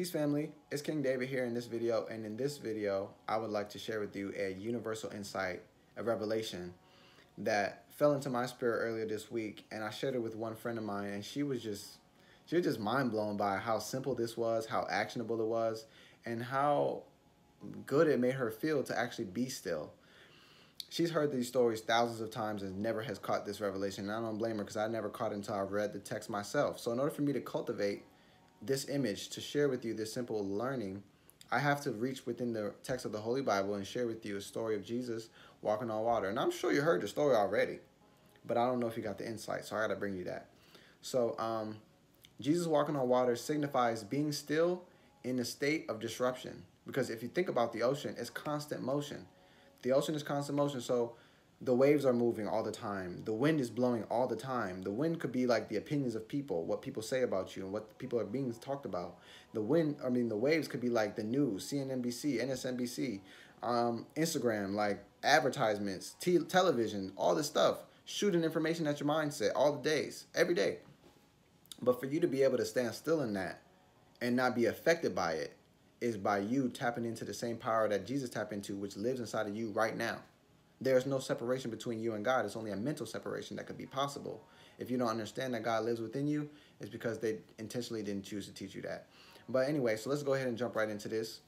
Peace family, it's King David here in this video and in this video I would like to share with you a universal insight, a revelation that fell into my spirit earlier this week and I shared it with one friend of mine and she was just she was just mind blown by how simple this was, how actionable it was, and how good it made her feel to actually be still. She's heard these stories thousands of times and never has caught this revelation. And I don't blame her because I never caught it until I read the text myself. So in order for me to cultivate this image to share with you this simple learning, I have to reach within the text of the Holy Bible and share with you a story of Jesus walking on water. And I'm sure you heard the story already, but I don't know if you got the insight, so I got to bring you that. So, um, Jesus walking on water signifies being still in a state of disruption. Because if you think about the ocean, it's constant motion. The ocean is constant motion, so the waves are moving all the time. The wind is blowing all the time. The wind could be like the opinions of people, what people say about you and what people are being talked about. The wind, I mean, the waves could be like the news, CNNBC, MSNBC, um, Instagram, like advertisements, television, all this stuff, shooting information at your mindset all the days, every day. But for you to be able to stand still in that and not be affected by it is by you tapping into the same power that Jesus tapped into, which lives inside of you right now. There's no separation between you and God. It's only a mental separation that could be possible. If you don't understand that God lives within you, it's because they intentionally didn't choose to teach you that. But anyway, so let's go ahead and jump right into this.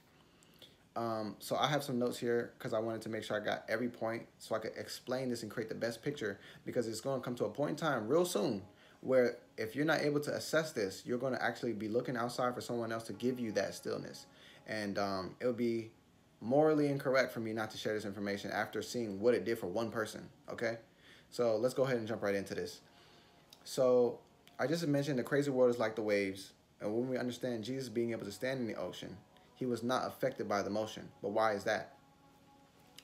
Um, so I have some notes here because I wanted to make sure I got every point so I could explain this and create the best picture because it's going to come to a point in time real soon where if you're not able to assess this, you're going to actually be looking outside for someone else to give you that stillness. And um, it'll be morally incorrect for me not to share this information after seeing what it did for one person, okay? So let's go ahead and jump right into this. So I just mentioned the crazy world is like the waves. And when we understand Jesus being able to stand in the ocean, he was not affected by the motion. But why is that?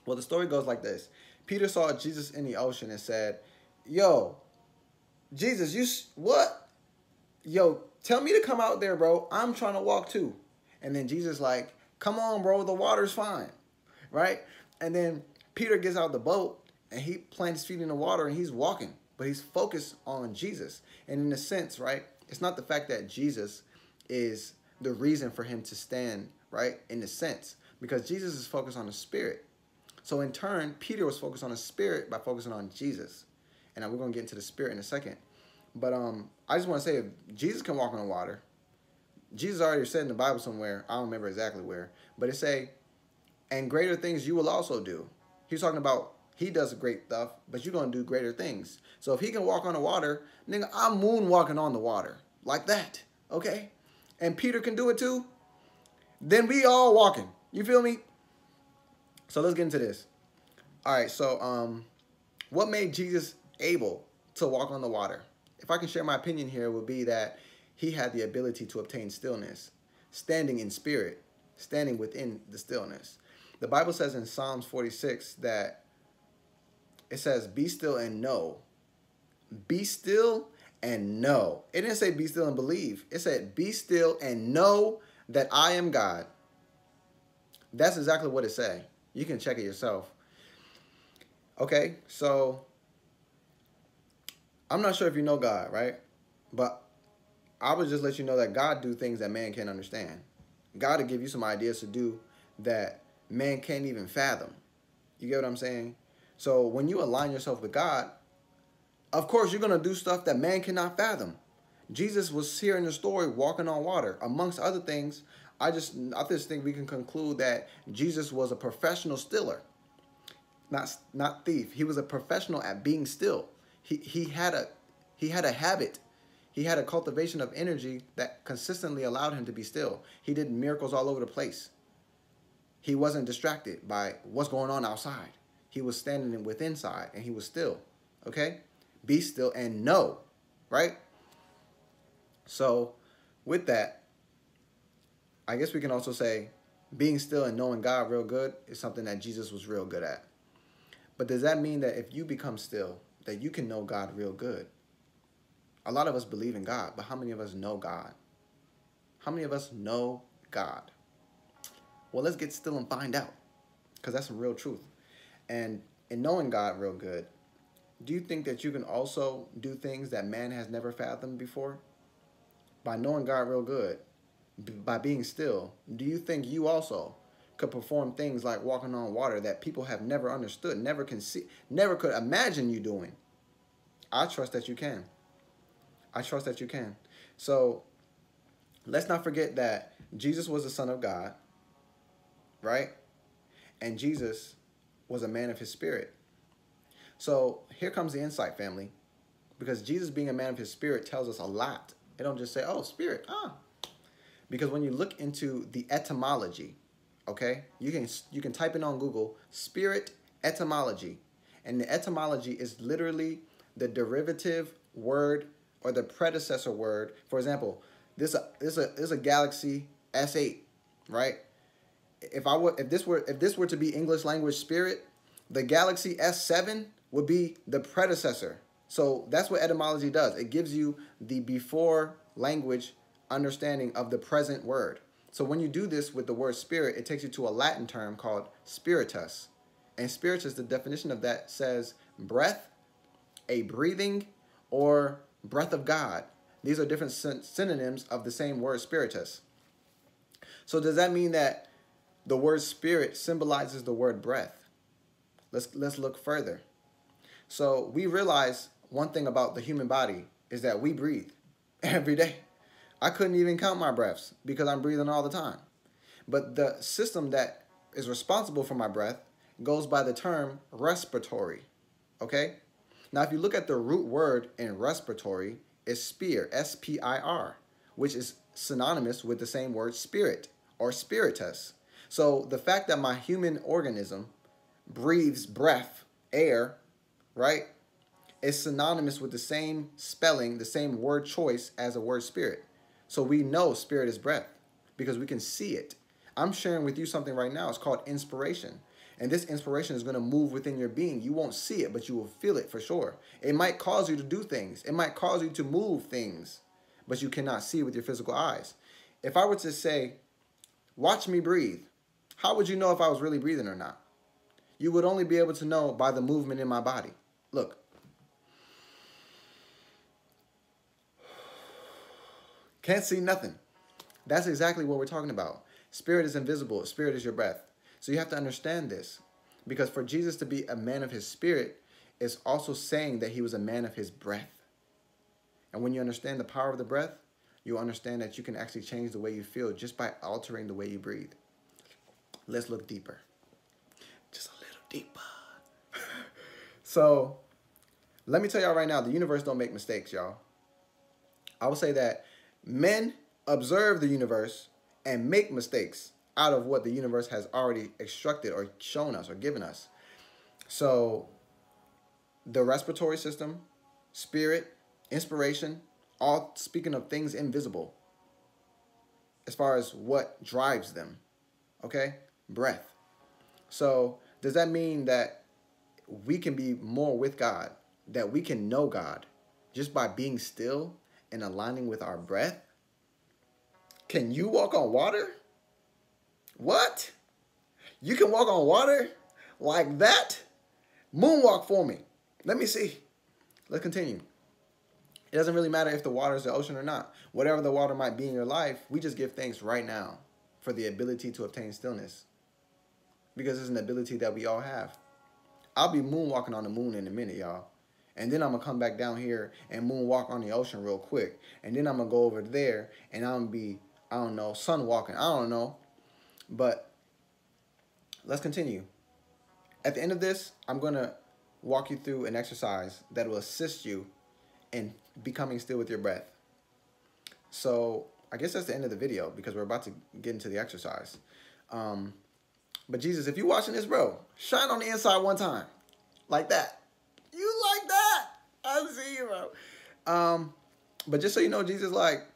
Well, the story goes like this. Peter saw Jesus in the ocean and said, yo, Jesus, you, what? Yo, tell me to come out there, bro. I'm trying to walk too. And then Jesus like, Come on, bro, the water's fine, right? And then Peter gets out of the boat and he plants his feet in the water and he's walking, but he's focused on Jesus. And in a sense, right, it's not the fact that Jesus is the reason for him to stand, right, in a sense, because Jesus is focused on the Spirit. So in turn, Peter was focused on the Spirit by focusing on Jesus. And we're going to get into the Spirit in a second. But um, I just want to say, if Jesus can walk on the water, Jesus already said in the Bible somewhere, I don't remember exactly where, but it say, and greater things you will also do. He's talking about he does great stuff, but you're to do greater things. So if he can walk on the water, nigga, I'm moonwalking on the water. Like that, okay? And Peter can do it too, then we all walking. You feel me? So let's get into this. All right, so um, what made Jesus able to walk on the water? If I can share my opinion here, would be that he had the ability to obtain stillness, standing in spirit, standing within the stillness. The Bible says in Psalms 46 that it says, Be still and know. Be still and know. It didn't say be still and believe. It said, Be still and know that I am God. That's exactly what it said. You can check it yourself. Okay, so I'm not sure if you know God, right? But I would just let you know that God do things that man can't understand. God will give you some ideas to do that man can't even fathom. You get what I'm saying? So when you align yourself with God, of course you're going to do stuff that man cannot fathom. Jesus was here in the story walking on water. Amongst other things, I just I just think we can conclude that Jesus was a professional stiller. Not not thief. He was a professional at being still. He he had a he had a habit he had a cultivation of energy that consistently allowed him to be still. He did miracles all over the place. He wasn't distracted by what's going on outside. He was standing with inside and he was still. Okay? Be still and know, right? So, with that, I guess we can also say being still and knowing God real good is something that Jesus was real good at. But does that mean that if you become still, that you can know God real good? A lot of us believe in God, but how many of us know God? How many of us know God? Well, let's get still and find out because that's some real truth. And in knowing God real good, do you think that you can also do things that man has never fathomed before? By knowing God real good, by being still, do you think you also could perform things like walking on water that people have never understood, never can see, never could imagine you doing? I trust that you can. I trust that you can. So let's not forget that Jesus was the Son of God, right? And Jesus was a man of his spirit. So here comes the insight, family. Because Jesus being a man of his spirit tells us a lot. It don't just say, oh, spirit, ah. Because when you look into the etymology, okay, you can you can type in on Google spirit etymology. And the etymology is literally the derivative word or the predecessor word. For example, this uh, this a this a Galaxy S8, right? If I were if this were if this were to be English language spirit, the Galaxy S7 would be the predecessor. So that's what etymology does. It gives you the before language understanding of the present word. So when you do this with the word spirit, it takes you to a Latin term called spiritus. And spiritus, the definition of that says breath, a breathing, or breath of God. These are different synonyms of the same word spiritus. So does that mean that the word spirit symbolizes the word breath? Let's let's look further. So we realize one thing about the human body is that we breathe every day. I couldn't even count my breaths because I'm breathing all the time. But the system that is responsible for my breath goes by the term respiratory. Okay? Now, if you look at the root word in respiratory, it's spir, S P I R, which is synonymous with the same word spirit or spiritus. So the fact that my human organism breathes breath, air, right, is synonymous with the same spelling, the same word choice as a word spirit. So we know spirit is breath because we can see it. I'm sharing with you something right now. It's called inspiration. And this inspiration is going to move within your being. You won't see it, but you will feel it for sure. It might cause you to do things. It might cause you to move things, but you cannot see with your physical eyes. If I were to say, watch me breathe, how would you know if I was really breathing or not? You would only be able to know by the movement in my body. Look. Can't see nothing. That's exactly what we're talking about. Spirit is invisible. Spirit is your breath. So you have to understand this. Because for Jesus to be a man of his spirit is also saying that he was a man of his breath. And when you understand the power of the breath, you understand that you can actually change the way you feel just by altering the way you breathe. Let's look deeper. Just a little deeper. so let me tell y'all right now, the universe don't make mistakes, y'all. I would say that men observe the universe and make mistakes out of what the universe has already extracted or shown us or given us. So the respiratory system, spirit, inspiration, all speaking of things invisible as far as what drives them. Okay? Breath. So does that mean that we can be more with God, that we can know God just by being still and aligning with our breath? Can you walk on water? What? You can walk on water like that? Moonwalk for me. Let me see. Let's continue. It doesn't really matter if the water is the ocean or not. Whatever the water might be in your life, we just give thanks right now for the ability to obtain stillness. Because it's an ability that we all have. I'll be moonwalking on the moon in a minute, y'all. And then I'm going to come back down here and moonwalk on the ocean real quick. And then I'm going to go over there and I'm going to be, I don't know, sun walking. I don't know. But let's continue. At the end of this, I'm going to walk you through an exercise that will assist you in becoming still with your breath. So I guess that's the end of the video because we're about to get into the exercise. Um, but Jesus, if you're watching this, bro, shine on the inside one time. Like that. You like that? I see you, bro. Um, but just so you know, Jesus, like,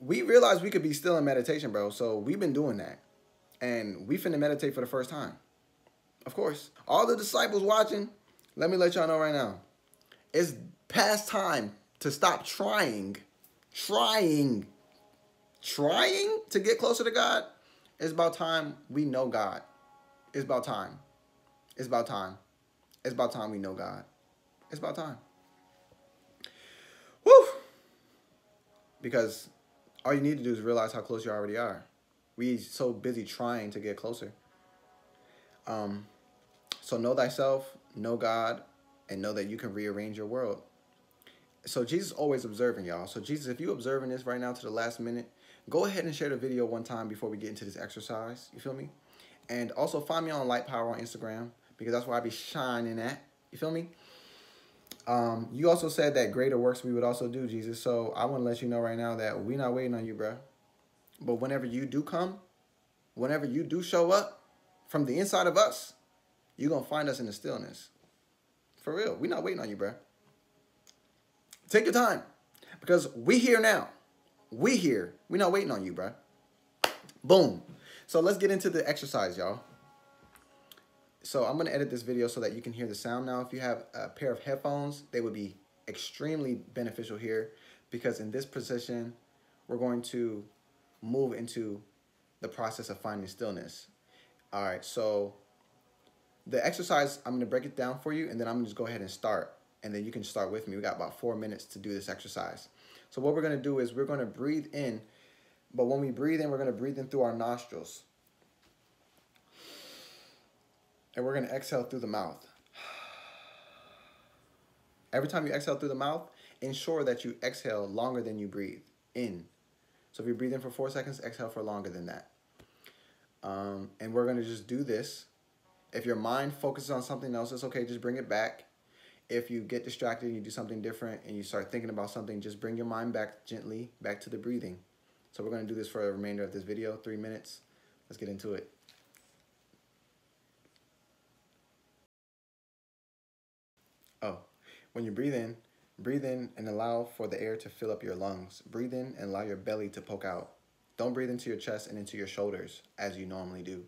we realized we could be still in meditation, bro. So we've been doing that and we finna meditate for the first time. Of course. All the disciples watching, let me let y'all know right now. It's past time to stop trying, trying, trying to get closer to God. It's about time we know God. It's about time. It's about time. It's about time we know God. It's about time. Woo! Because all you need to do is realize how close you already are. We so busy trying to get closer. Um, so know thyself, know God, and know that you can rearrange your world. So Jesus always observing y'all. So Jesus, if you observing this right now to the last minute, go ahead and share the video one time before we get into this exercise. You feel me? And also find me on Light Power on Instagram because that's where I be shining at. You feel me? Um, you also said that greater works we would also do, Jesus. So I want to let you know right now that we not waiting on you, bro. But whenever you do come, whenever you do show up from the inside of us, you're going to find us in the stillness. For real. we not waiting on you, bro. Take your time because we here now. We here. we not waiting on you, bro. Boom. So let's get into the exercise, y'all. So I'm going to edit this video so that you can hear the sound now. If you have a pair of headphones, they would be extremely beneficial here because in this position, we're going to move into the process of finding stillness. All right, so the exercise, I'm going to break it down for you, and then I'm to just go ahead and start, and then you can start with me. We got about four minutes to do this exercise. So what we're going to do is we're going to breathe in, but when we breathe in, we're going to breathe in through our nostrils and we're going to exhale through the mouth. Every time you exhale through the mouth, ensure that you exhale longer than you breathe in. So if you breathe in for four seconds, exhale for longer than that. Um, and we're going to just do this. If your mind focuses on something else, it's okay, just bring it back. If you get distracted and you do something different and you start thinking about something, just bring your mind back gently, back to the breathing. So we're going to do this for the remainder of this video, three minutes. Let's get into it. Oh, when you breathe in, breathe in and allow for the air to fill up your lungs. Breathe in and allow your belly to poke out. Don't breathe into your chest and into your shoulders as you normally do.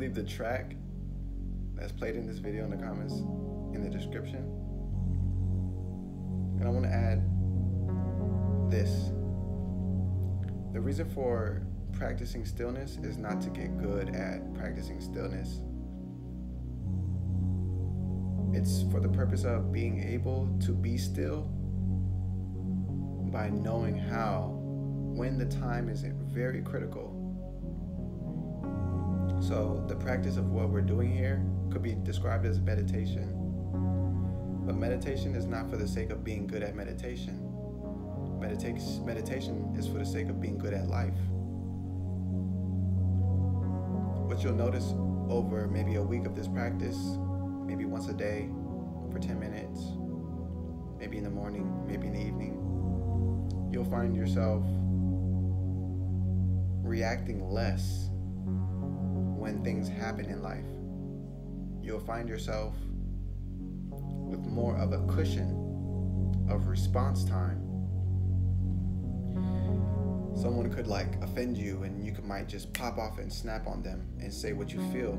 Leave the track that's played in this video in the comments in the description. And I want to add this. The reason for practicing stillness is not to get good at practicing stillness. It's for the purpose of being able to be still by knowing how, when the time is very critical. So, the practice of what we're doing here could be described as meditation. But meditation is not for the sake of being good at meditation. Medita- meditation is for the sake of being good at life. What you'll notice over maybe a week of this practice, maybe once a day for 10 minutes, maybe in the morning, maybe in the evening, you'll find yourself reacting less when things happen in life. You'll find yourself with more of a cushion of response time. Someone could like offend you and you might just pop off and snap on them and say what you feel.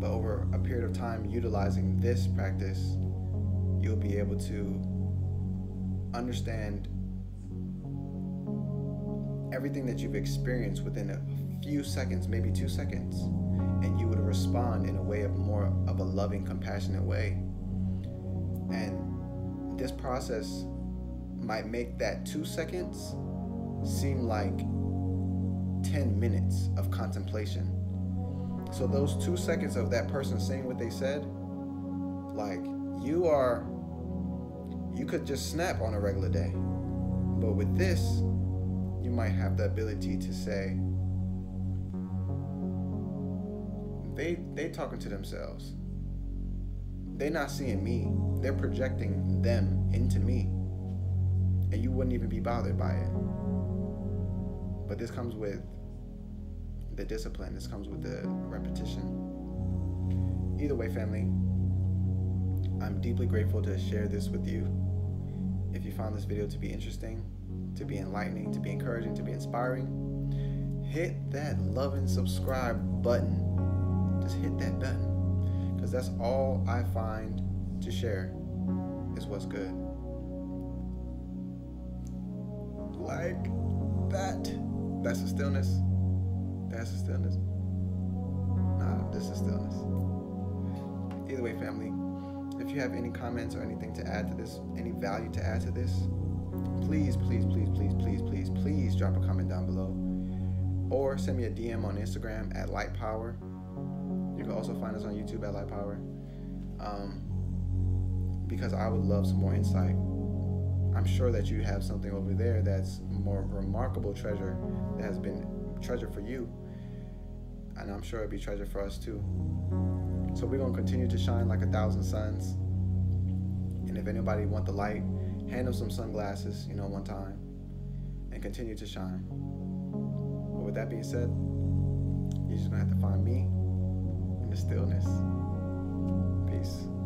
But over a period of time, utilizing this practice, you'll be able to understand everything that you've experienced within a few seconds, maybe two seconds, and you would respond in a way of more of a loving, compassionate way. And this process might make that two seconds seem like 10 minutes of contemplation. So, those two seconds of that person saying what they said, like, you are, you could just snap on a regular day. But with this, you might have the ability to say, they they talking to themselves. They're not seeing me. They're projecting them into me. And you wouldn't even be bothered by it. But this comes with the discipline. This comes with the repetition. Either way, family, I'm deeply grateful to share this with you. If you found this video to be interesting, to be enlightening, to be encouraging, to be inspiring, hit that love and subscribe button. Hit that button. Because that's all I find to share is what's good. Like that. That's a stillness. That's a stillness. Nah, this is stillness. Either way, family, if you have any comments or anything to add to this, any value to add to this, please, please, please, please, please, please, please drop a comment down below. Or send me a DM on Instagram at Light Power. Can also find us on YouTube at Light Power. Um, because I would love some more insight. I'm sure that you have something over there that's more remarkable treasure that has been treasure for you. And I'm sure it'd be treasure for us too. So we're gonna continue to shine like a thousand suns. And if anybody want the light, hand them some sunglasses, you know, one time, and continue to shine. But with that being said, you're just gonna have to find me in the stillness. Peace.